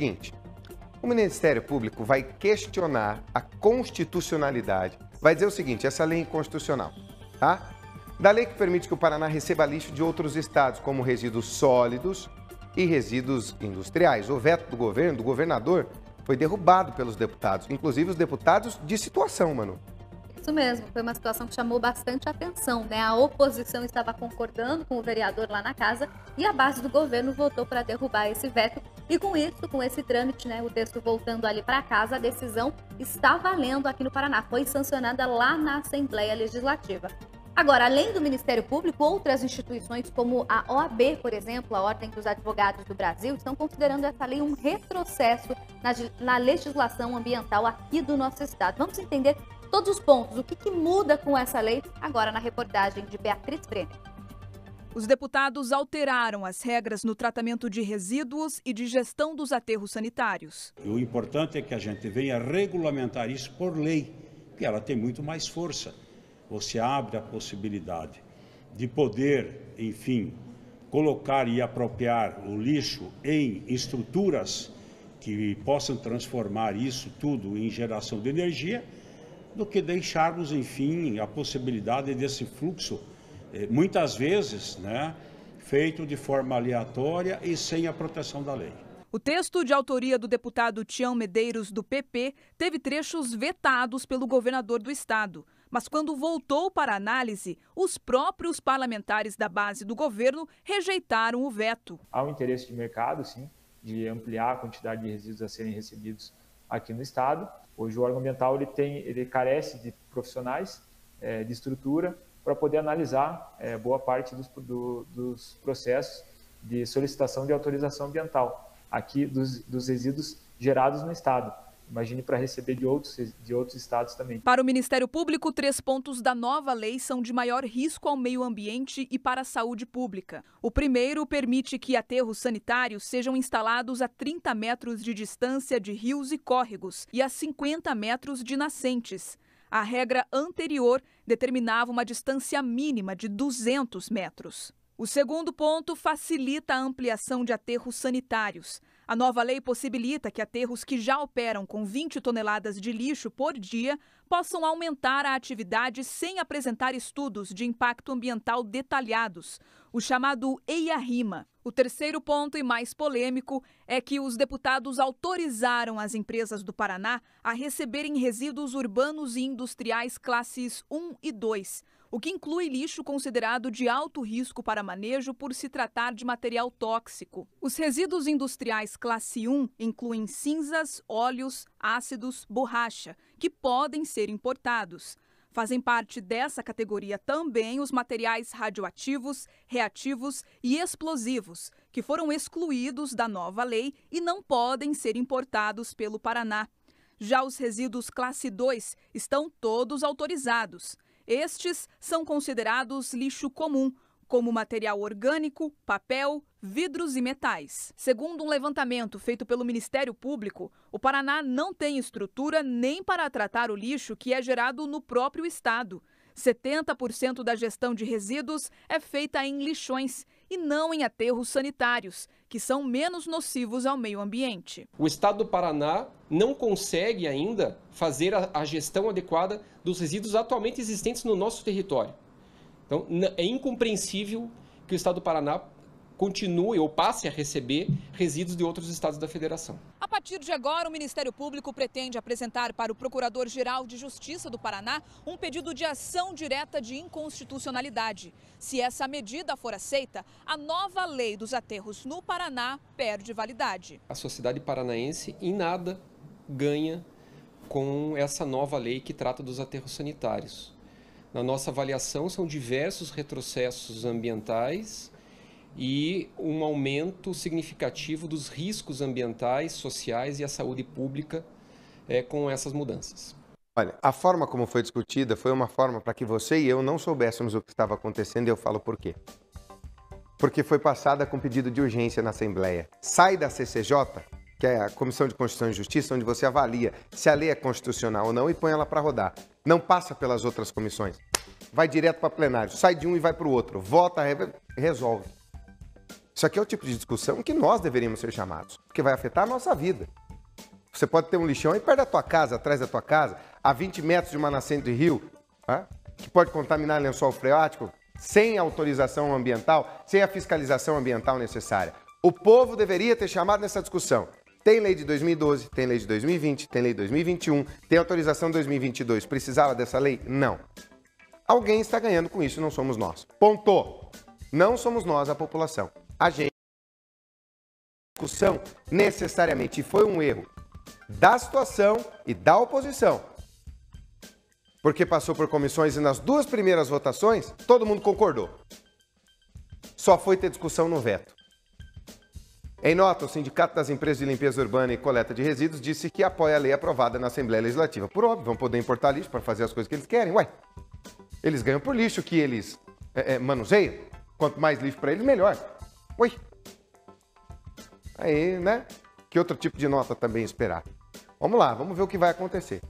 seguinte: o Ministério Público vai questionar a constitucionalidade. Vai dizer o seguinte: essa lei é inconstitucional, tá? Da lei que permite que o Paraná receba lixo de outros estados, como resíduos sólidos e resíduos industriais. O veto do governo, do governador, foi derrubado pelos deputados, inclusive os deputados de situação, mano. Isso mesmo, foi uma situação que chamou bastante atenção, né? A oposição estava concordando com o vereador lá na casa e a base do governo votou para derrubar esse veto. E com isso, com esse trâmite, né, o texto voltando ali para casa, a decisão está valendo aqui no Paraná, foi sancionada lá na Assembleia Legislativa. Agora, além do Ministério Público, outras instituições como a OAB, por exemplo, a Ordem dos Advogados do Brasil, estão considerando essa lei um retrocesso na, na legislação ambiental aqui do nosso estado. Vamos entender todos os pontos, o que, que muda com essa lei, agora na reportagem de Beatriz Brenner. Os deputados alteraram as regras no tratamento de resíduos e de gestão dos aterros sanitários. O importante é que a gente venha regulamentar isso por lei, que ela tem muito mais força. Você abre a possibilidade de poder, enfim, colocar e apropriar o lixo em estruturas que possam transformar isso tudo em geração de energia do que deixarmos, enfim, a possibilidade desse fluxo, muitas vezes, né, feito de forma aleatória e sem a proteção da lei. O texto de autoria do deputado Tião Medeiros, do PP, teve trechos vetados pelo governador do estado. Mas quando voltou para análise, os próprios parlamentares da base do governo rejeitaram o veto. Há um interesse de mercado, sim, de ampliar a quantidade de resíduos a serem recebidos aqui no estado. Hoje o órgão ambiental ele tem, ele carece de profissionais, é, de estrutura para poder analisar é, boa parte dos, do, dos processos de solicitação de autorização ambiental aqui dos, dos resíduos gerados no estado. Imagine para receber de outros, de outros estados também. Para o Ministério Público, três pontos da nova lei são de maior risco ao meio ambiente e para a saúde pública. O primeiro permite que aterros sanitários sejam instalados a 30 metros de distância de rios e córregos e a 50 metros de nascentes. A regra anterior determinava uma distância mínima de 200 metros. O segundo ponto facilita a ampliação de aterros sanitários. A nova lei possibilita que aterros que já operam com 20 toneladas de lixo por dia possam aumentar a atividade sem apresentar estudos de impacto ambiental detalhados, o chamado EIA-RIMA. O terceiro ponto e mais polêmico é que os deputados autorizaram as empresas do Paraná a receberem resíduos urbanos e industriais classes 1 e 2 o que inclui lixo considerado de alto risco para manejo por se tratar de material tóxico. Os resíduos industriais classe 1 incluem cinzas, óleos, ácidos, borracha, que podem ser importados. Fazem parte dessa categoria também os materiais radioativos, reativos e explosivos, que foram excluídos da nova lei e não podem ser importados pelo Paraná. Já os resíduos classe 2 estão todos autorizados. Estes são considerados lixo comum, como material orgânico, papel, vidros e metais. Segundo um levantamento feito pelo Ministério Público, o Paraná não tem estrutura nem para tratar o lixo que é gerado no próprio estado. 70% da gestão de resíduos é feita em lixões e não em aterros sanitários, que são menos nocivos ao meio ambiente. O estado do Paraná não consegue ainda fazer a, gestão adequada dos resíduos atualmente existentes no nosso território. Então, é incompreensível que o estado do Paraná continue ou passe a receber resíduos de outros estados da federação. A partir de agora, o Ministério Público pretende apresentar para o Procurador-Geral de Justiça do Paraná um pedido de ação direta de inconstitucionalidade. Se essa medida for aceita, a nova lei dos aterros no Paraná perde validade. A sociedade paranaense em nada ganha com essa nova lei que trata dos aterros sanitários. Na nossa avaliação, são diversos retrocessos ambientais e um aumento significativo dos riscos ambientais, sociais e a saúde pública é, com essas mudanças. Olha, a forma como foi discutida foi uma forma para que você e eu não soubéssemos o que estava acontecendo e eu falo por quê. Porque foi passada com pedido de urgência na Assembleia. Sai da CCJ, que é a Comissão de Constituição e Justiça, onde você avalia se a lei é constitucional ou não e põe ela para rodar. Não passa pelas outras comissões. Vai direto para plenário, sai de um e vai para o outro. Vota, resolve. Isso aqui é o tipo de discussão que nós deveríamos ser chamados, porque vai afetar a nossa vida. Você pode ter um lixão aí perto da tua casa, atrás da tua casa, a 20 metros de uma nascente de rio, que pode contaminar lençol freático, sem autorização ambiental, sem a fiscalização ambiental necessária. O povo deveria ter chamado nessa discussão. Tem lei de 2012, tem lei de 2020, tem lei de 2021, tem autorização de 2022. Precisava dessa lei? Não. Alguém está ganhando com isso, não somos nós. Ponto. Não somos nós a população. A gente discussão necessariamente foi um erro da situação e da oposição. Porque passou por comissões e nas duas primeiras votações todo mundo concordou. Só foi ter discussão no veto. Em nota, o Sindicato das Empresas de Limpeza Urbana e Coleta de Resíduos disse que apoia a lei aprovada na Assembleia Legislativa. Por óbvio, vão poder importar lixo para fazer as coisas que eles querem. Ué, eles ganham por lixo que eles é, é, manuseiam. Quanto mais lixo para eles, melhor. Ui. Aí, né? Que outro tipo de nota também esperar? Vamos lá, vamos ver o que vai acontecer.